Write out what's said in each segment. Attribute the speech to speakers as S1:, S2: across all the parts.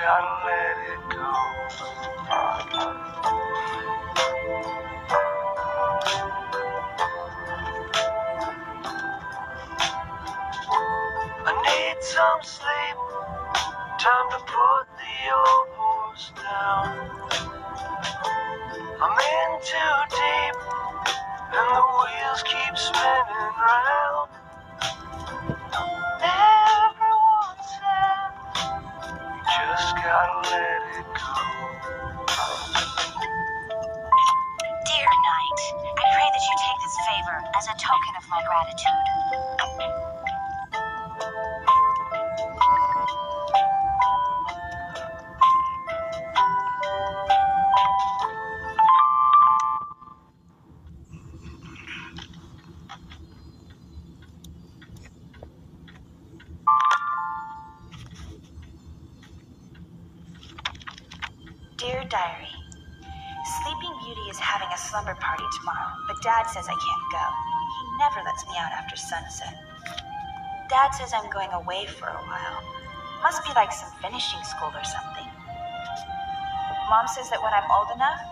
S1: I need some sleep, time to put the old horse down. I'm in too deep, and the wheels keep spinning round. Go.
S2: Dear Knight, I pray that you take this favor as a token of my gratitude. Dear Diary, Sleeping Beauty is having a slumber party tomorrow, but Dad says I can't go. He never lets me out after sunset. Dad says I'm going away for a while. Must be like some finishing school or something. Mom says that when I'm old enough,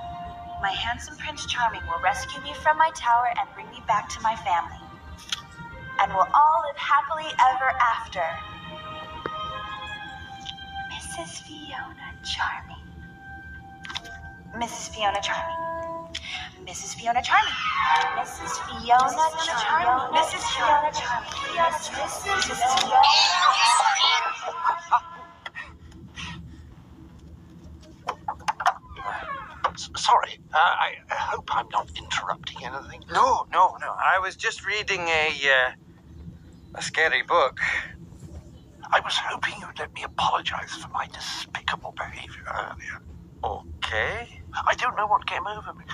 S2: my handsome Prince Charming will rescue me from my tower and bring me back to my family. And we'll all live happily ever after. Mrs. Fiona Charming. Mrs. Fiona Charming. Mrs. Fiona Charming. Mrs. Fiona Charming. Mrs. Fiona Charming. Mrs. Mrs. Fiona.
S3: S- Sorry, uh, I, I hope I'm not interrupting anything.
S4: No, no, no. I was just reading a uh, a scary book.
S3: I was hoping you'd let me apologize for my despicable behavior earlier.
S4: Okay.
S3: I don't know what came over me.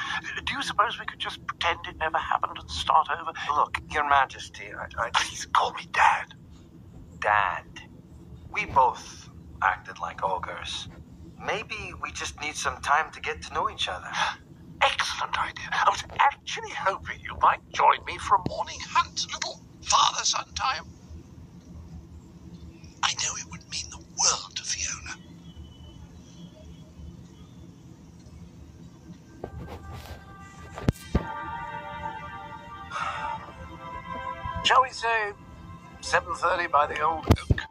S3: Do you suppose we could just pretend it never happened and start over?
S4: Look, Your Majesty, I, I,
S3: Please call me Dad.
S4: Dad, we both acted like ogres. Maybe we just need some time to get to know each other.
S3: Excellent idea. I was actually hoping you might join me for a morning hunt, little father son time. I know it Shall we say 7.30 by the old oak?